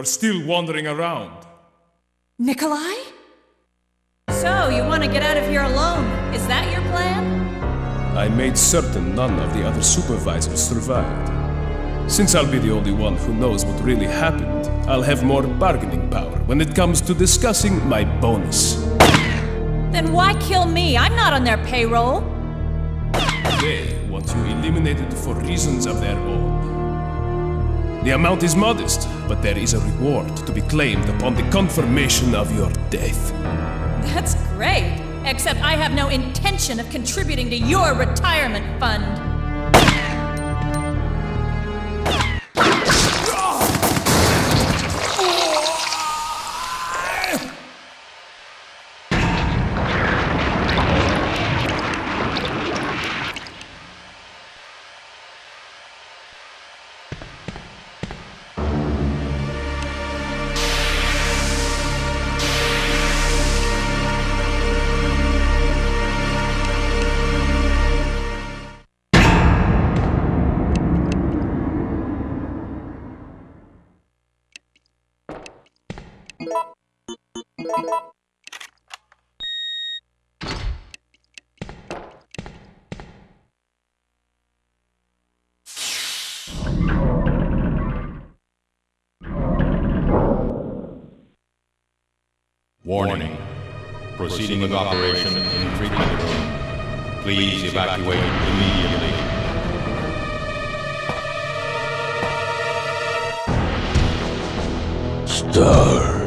You're still wandering around. Nikolai? So, you want to get out of here alone? Is that your plan? I made certain none of the other supervisors survived. Since I'll be the only one who knows what really happened, I'll have more bargaining power when it comes to discussing my bonus. Then why kill me? I'm not on their payroll. They want you eliminated for reasons of their own. The amount is modest, but there is a reward to be claimed upon the confirmation of your death. That's great. Except I have no intention of contributing to your retirement fund. Proceeding with operation in treatment room. Please evacuate immediately. Stars.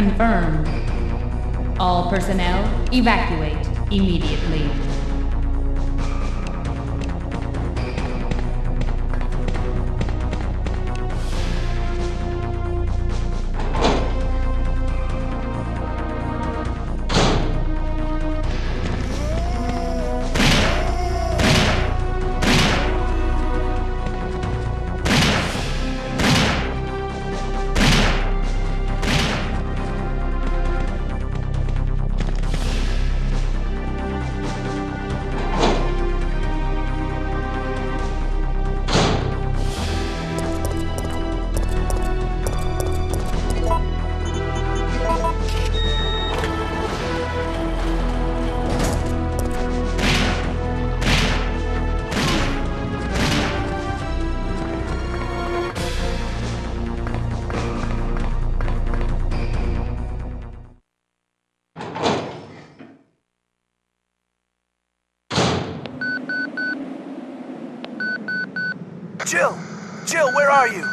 Confirmed. All personnel evacuate immediately. Jill! Jill, where are you?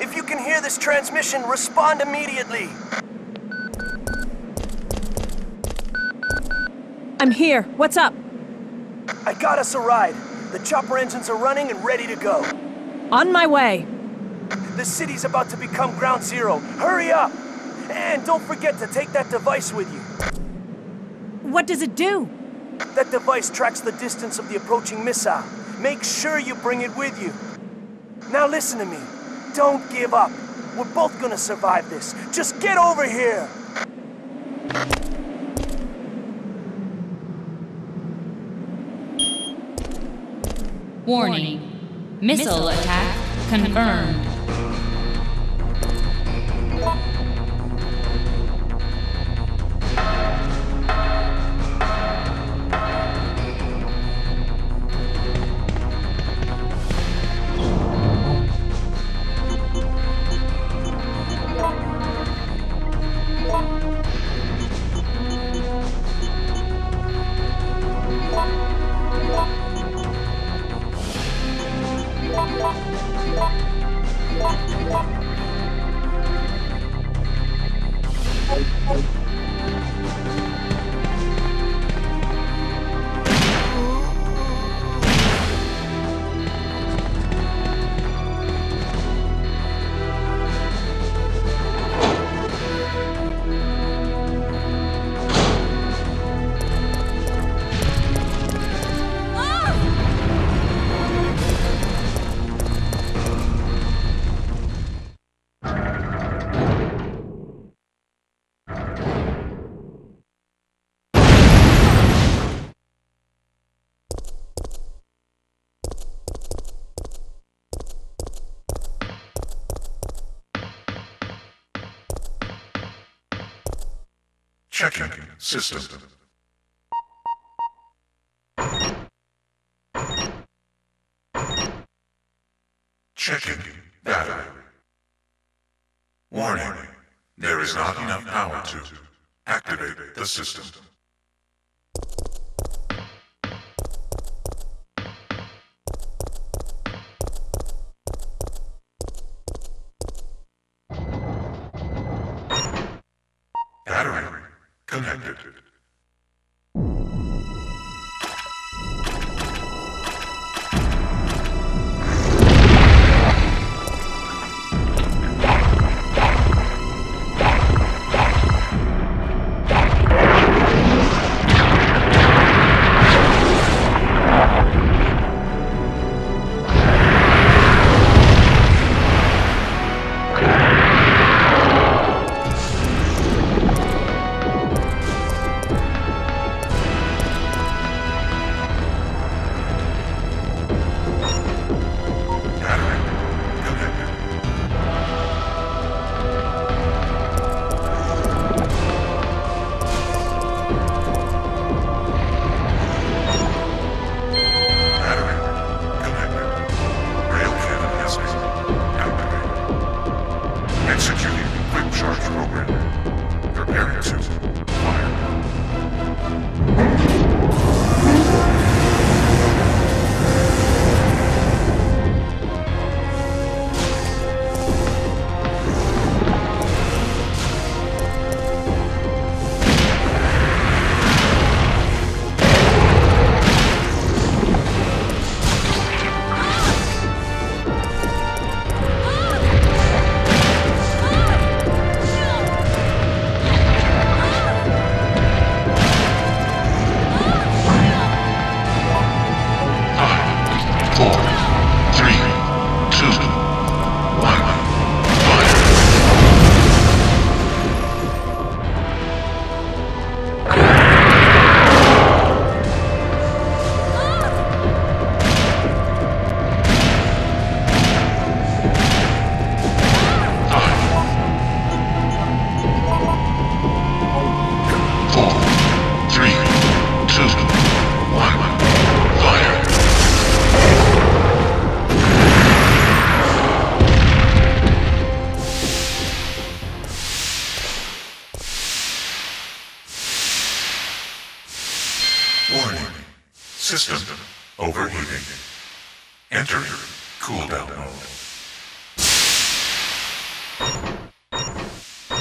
If you can hear this transmission, respond immediately. I'm here. What's up? I got us a ride. The chopper engines are running and ready to go. On my way. The city's about to become ground zero. Hurry up! And don't forget to take that device with you. What does it do? That device tracks the distance of the approaching missile. Make sure you bring it with you. Now listen to me. Don't give up. We're both gonna survive this. Just get over here! Warning. Missile attack confirmed. Checking system. Checking battery. Warning. There is not enough power to activate the system. Kader dedi.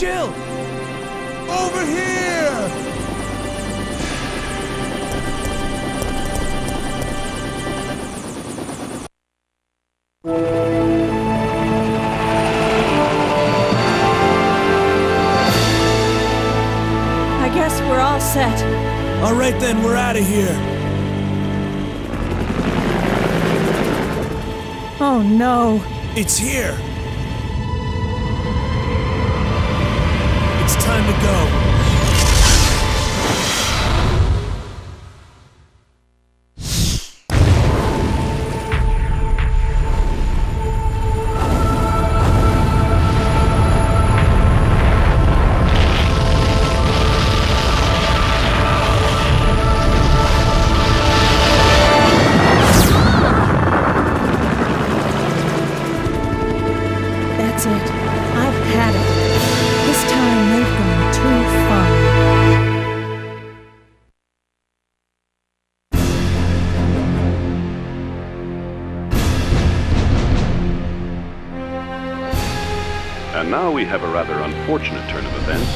Jill! Over here! I guess we're all set. All right then, we're out of here. Oh no. It's here. Time to And now we have a rather unfortunate turn of events.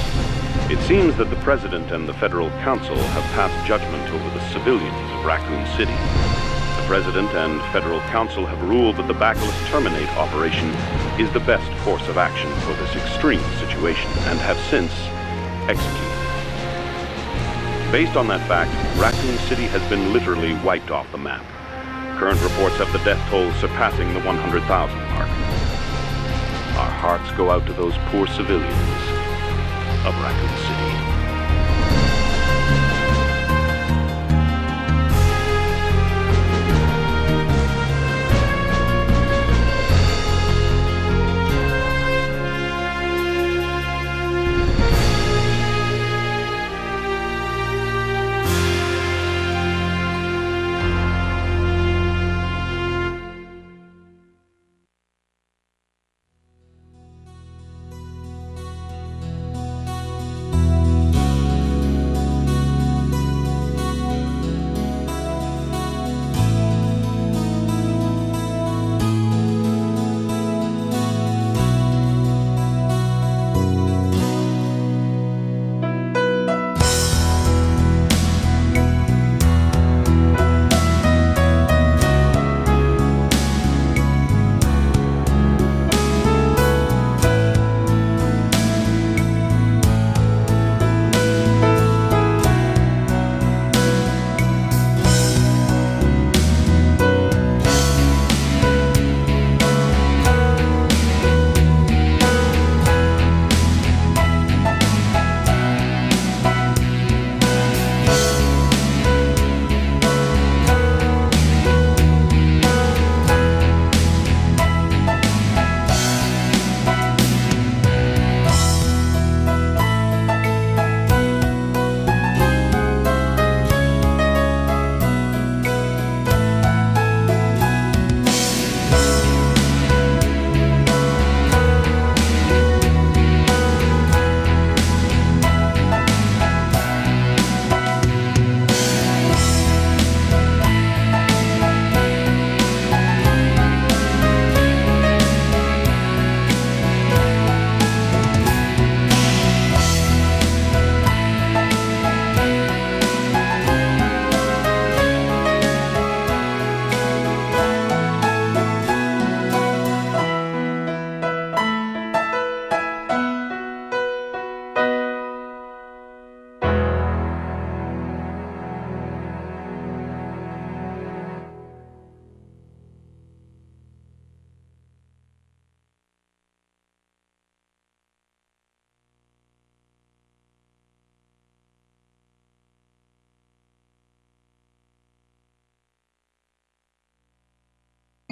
It seems that the President and the Federal Council have passed judgment over the civilians of Raccoon City. The President and Federal Council have ruled that the Bacillus Terminate operation is the best course of action for this extreme situation and have since executed. Based on that fact, Raccoon City has been literally wiped off the map. Current reports have the death toll surpassing the 100,000 mark. Our hearts go out to those poor civilians of Raccoon City.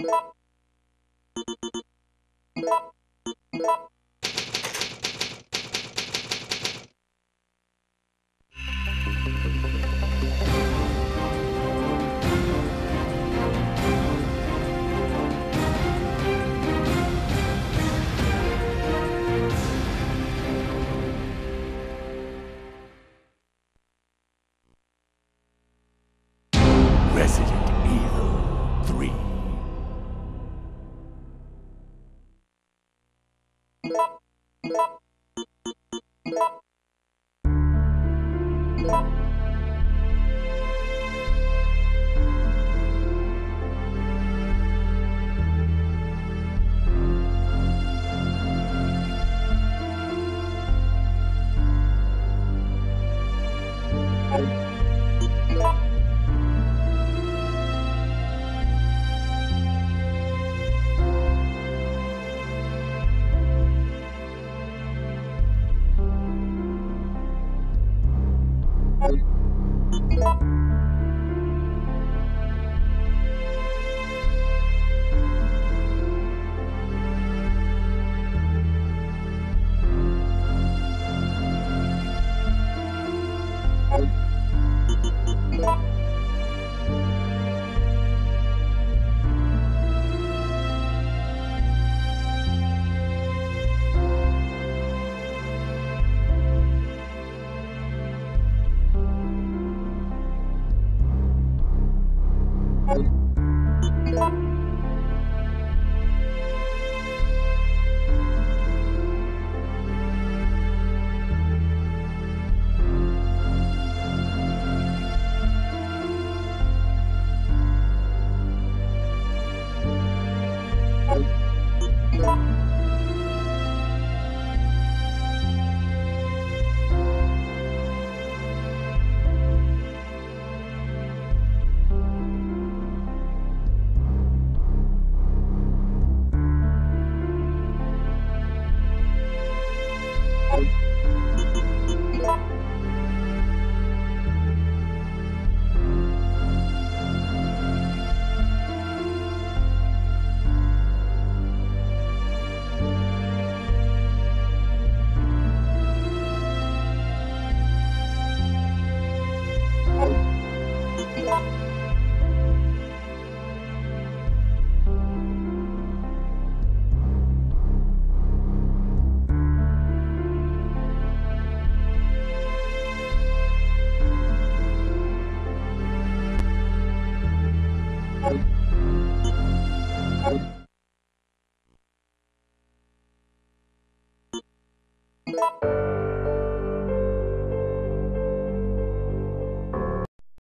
you